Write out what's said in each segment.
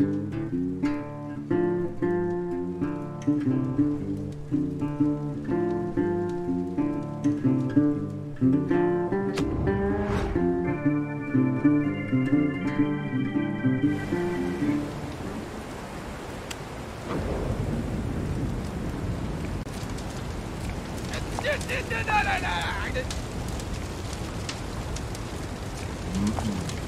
No, no, no, I didn't. Mm-hmm.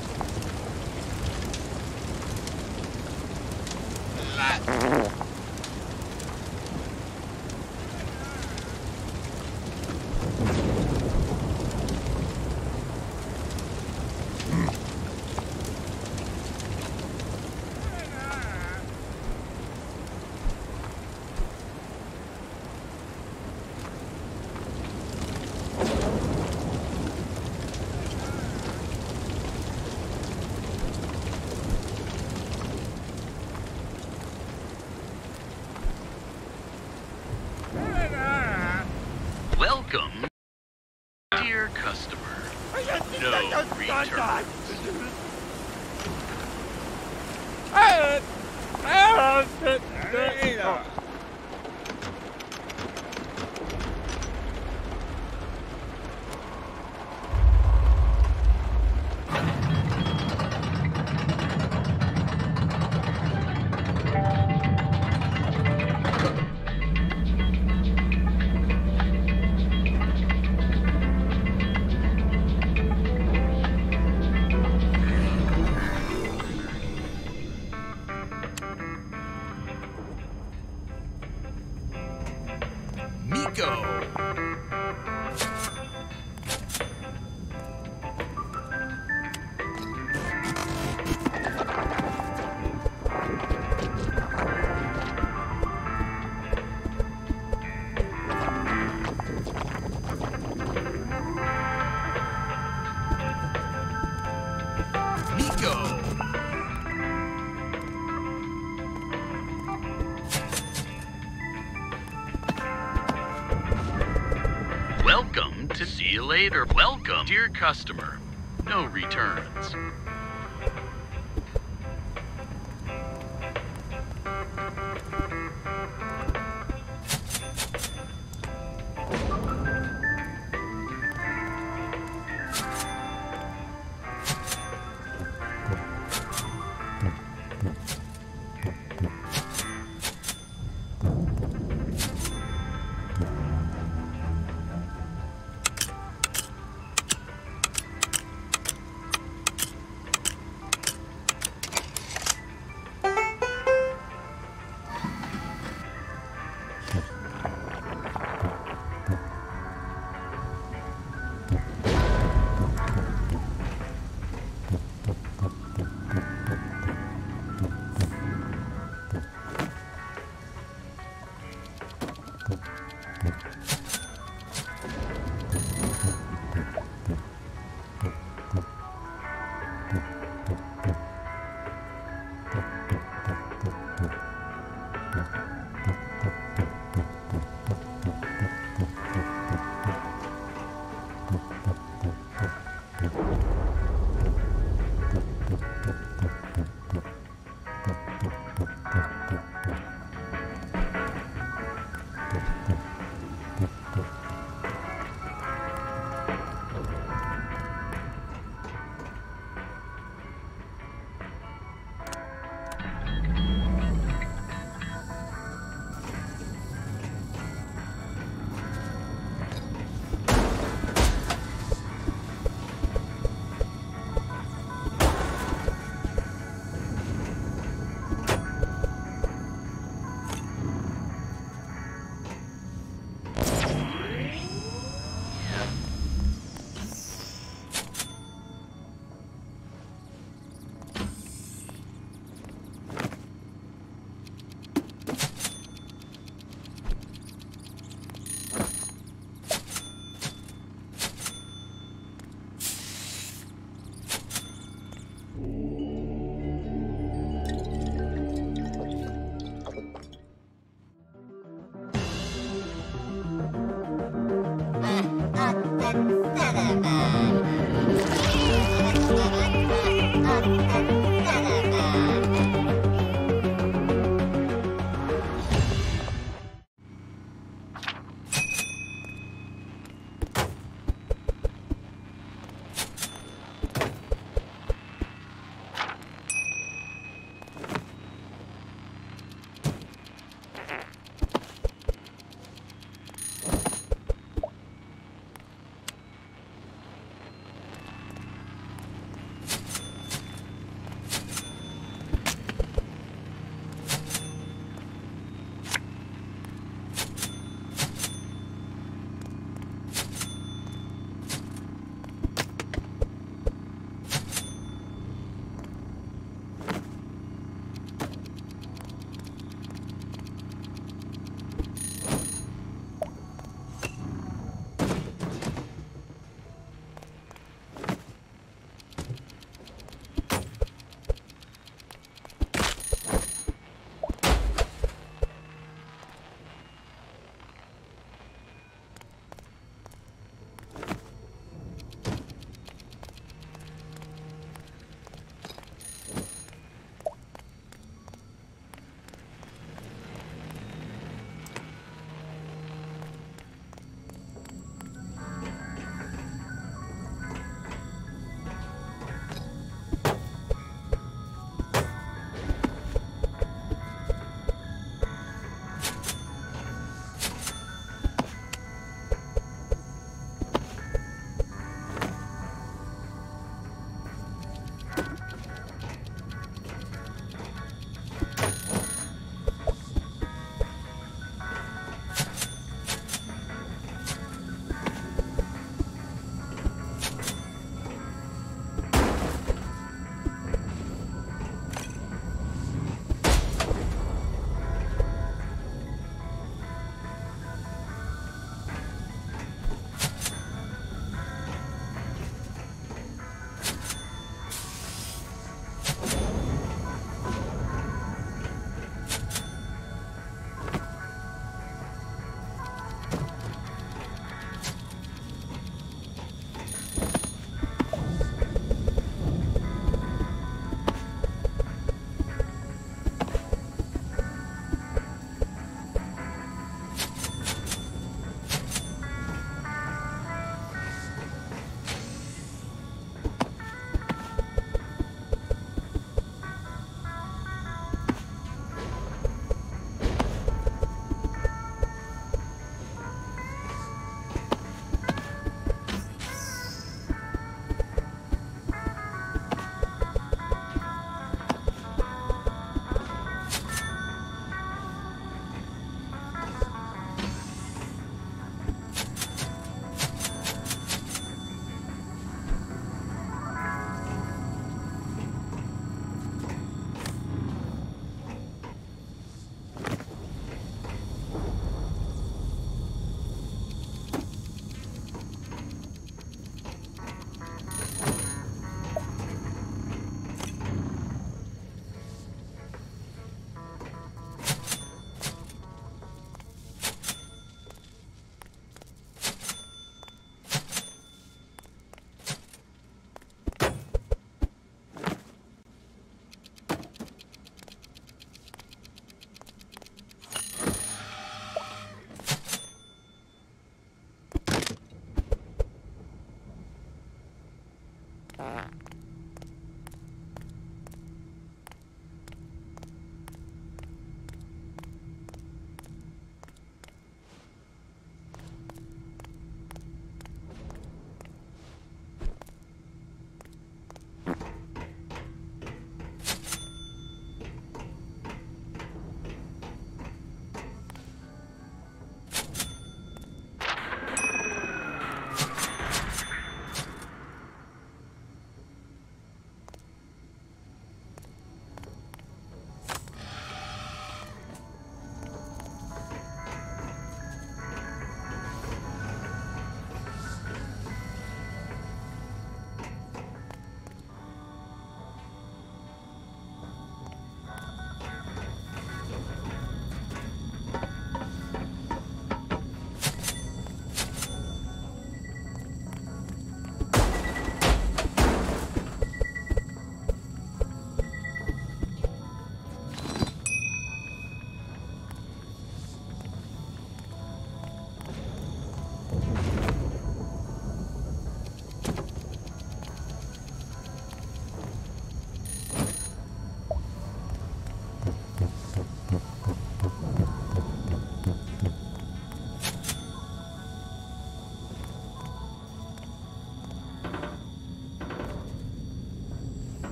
Dear customer. No returns.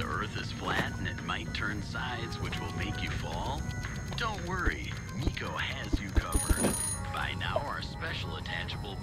The Earth is flat and it might turn sides, which will make you fall? Don't worry, Miko has you covered. By now, our special attachable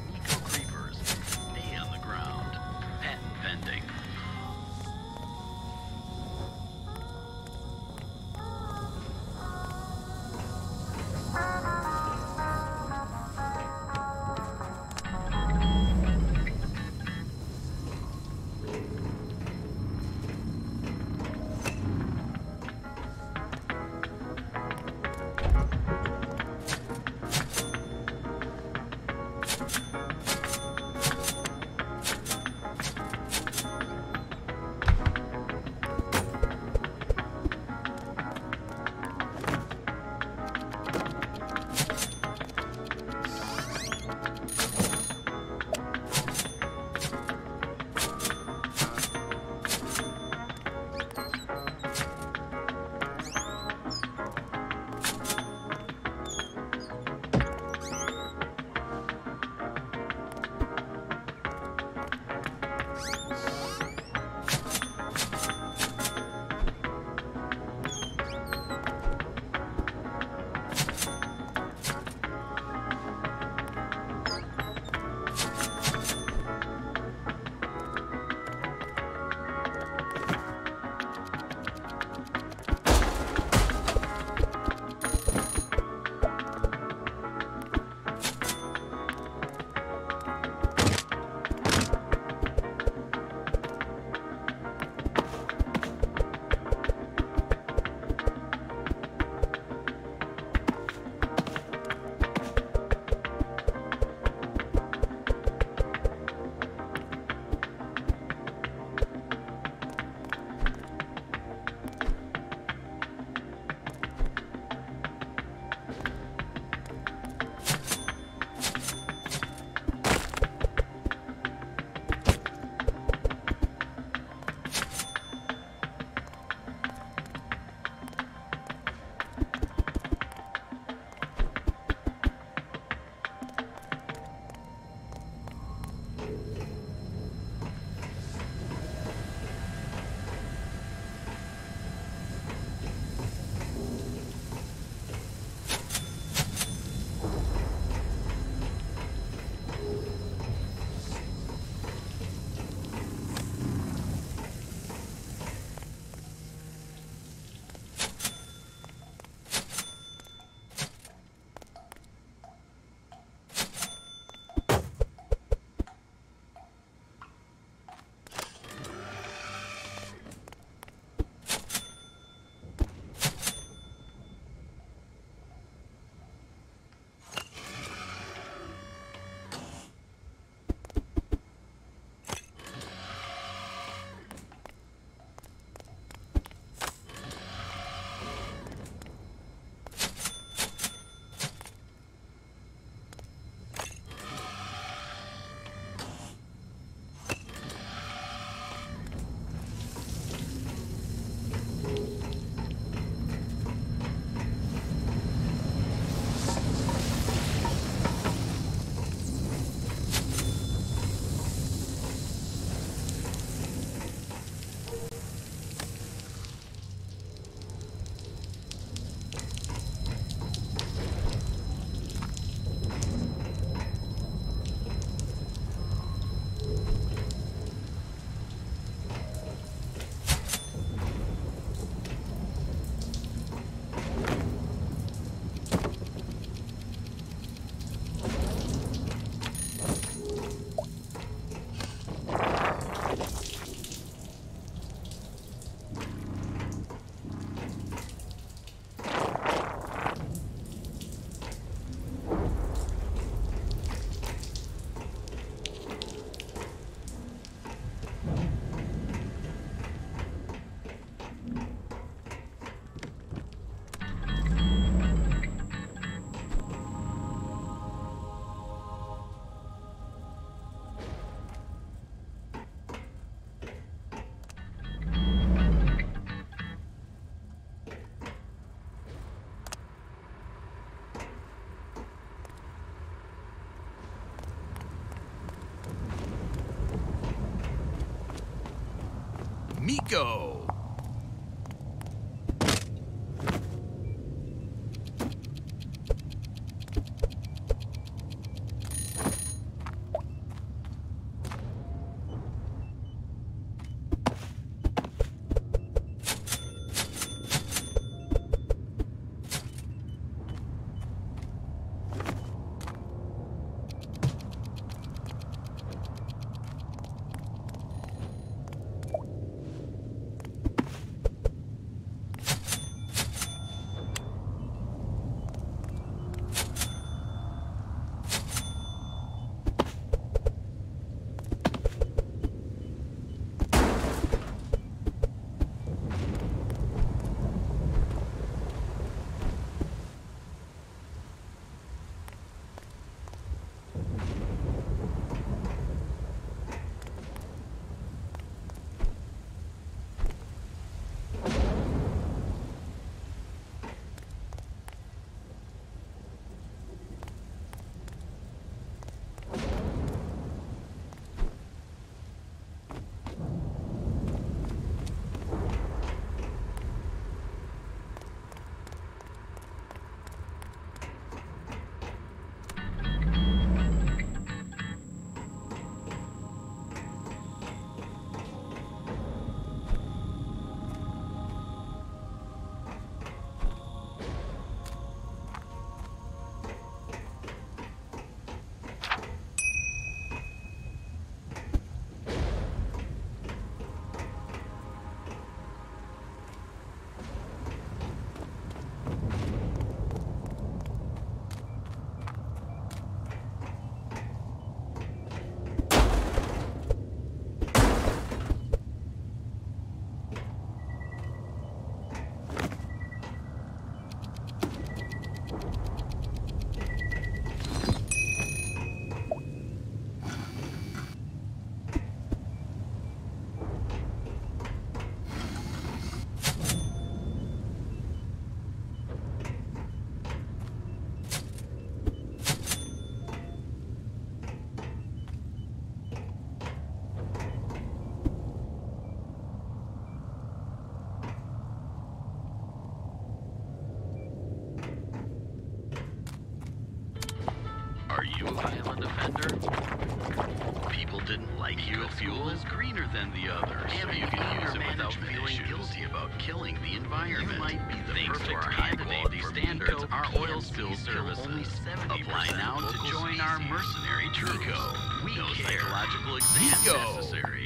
Miko. Environment. You might be the Thanks perfect to our high quality standards, our oil spill services. Only 70 Apply now to join our mercenary troops. We no care. psychological exam necessary.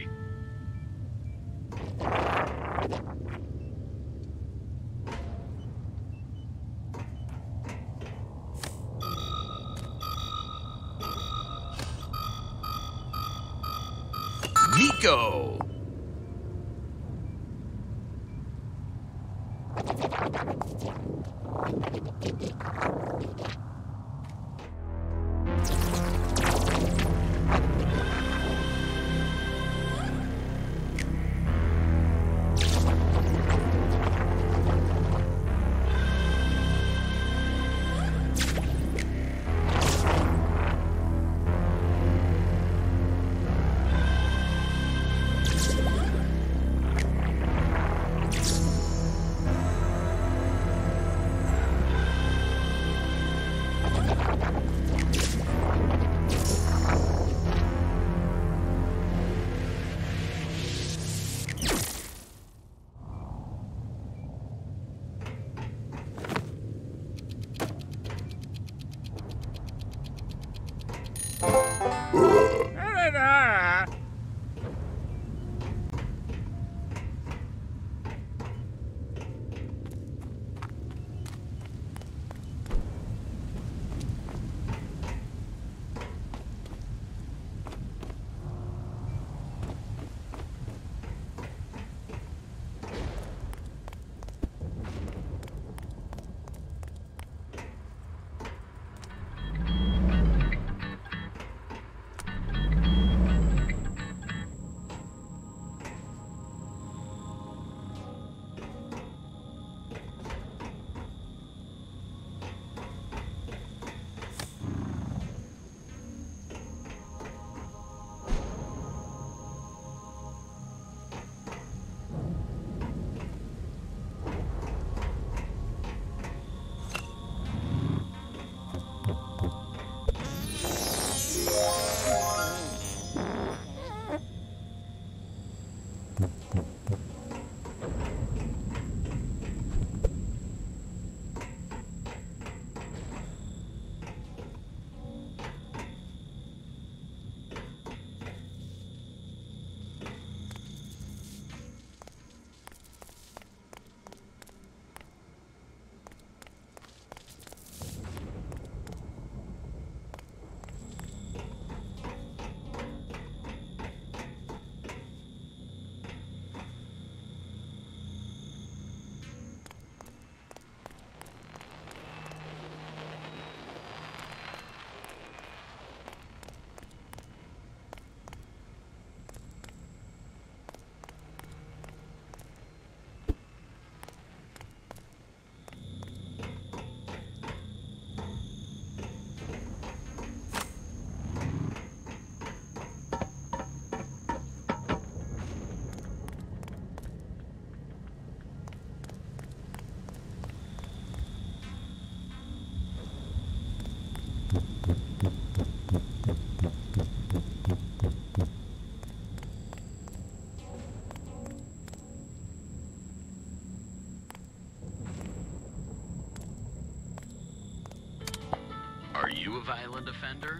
Violent offender?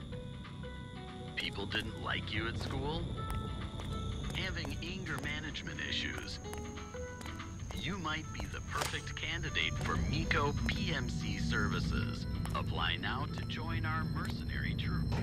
People didn't like you at school? Having anger management issues? You might be the perfect candidate for MECO PMC services. Apply now to join our mercenary troop.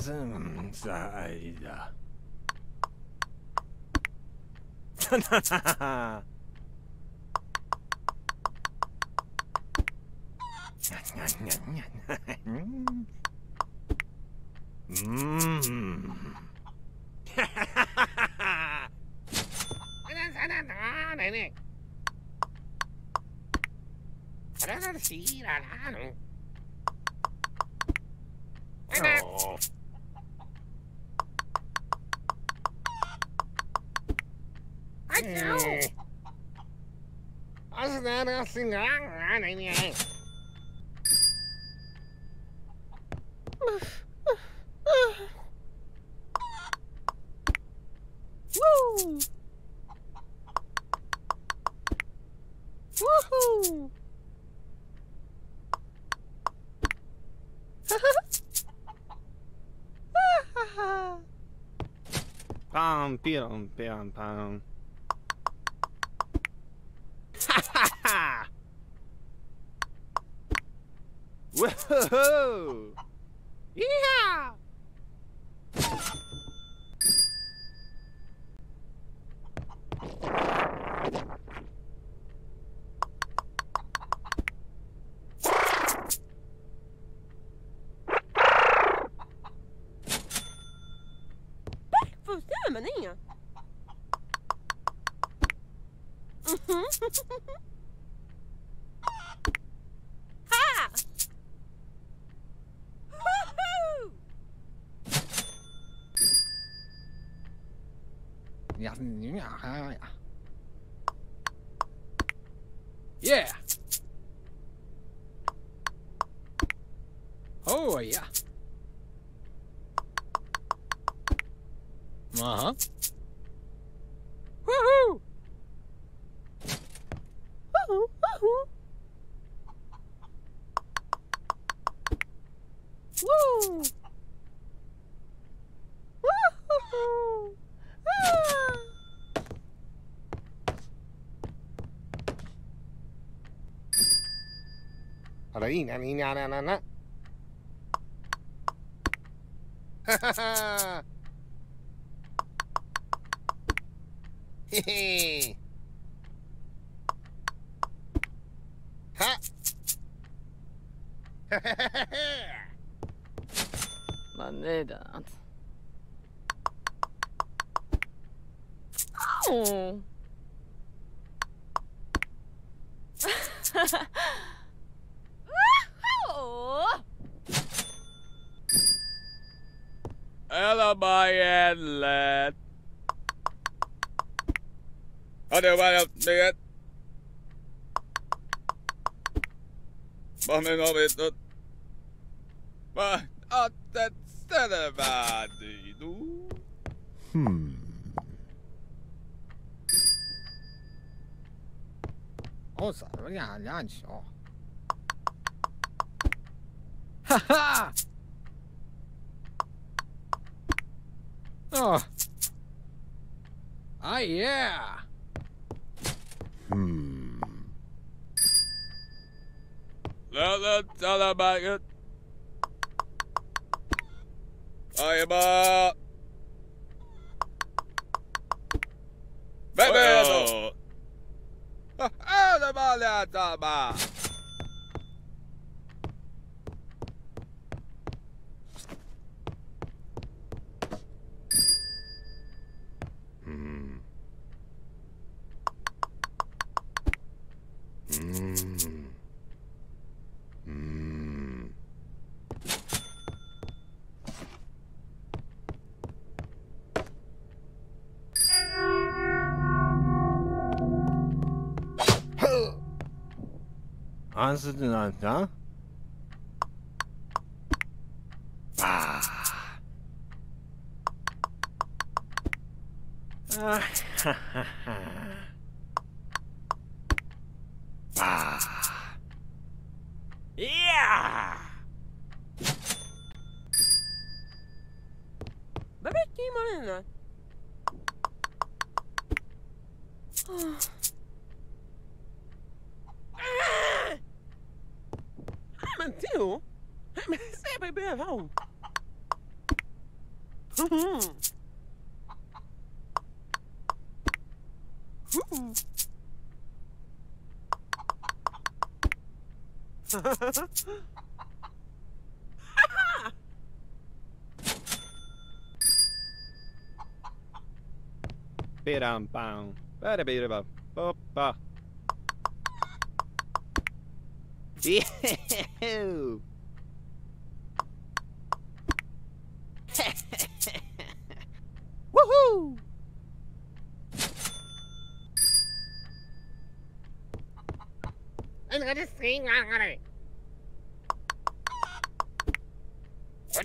寸在だ。うん。Mean. Woo! Woohoo! Pam, pam, pam, pam. Ha ha ha! Whoa! yeah. Oh, yeah. Uh-huh. Ahí, na, na, na, na, na. Hehe. ha. Maar inderdaad. Oh. Hello, my lad. Ada mana lihat? Mami mami itu. Mah, atat Staravadido. Hmm. Oh, sarà gli lancio. Haha! Oh. Ah, yeah. Hmm. Ayaba! Benvenuto! Ah, la maleata, ma! Hmm. 啊，是这 Bidam bam. Bada bida ba. Ba. Ew. Woohoo! I'm gonna sing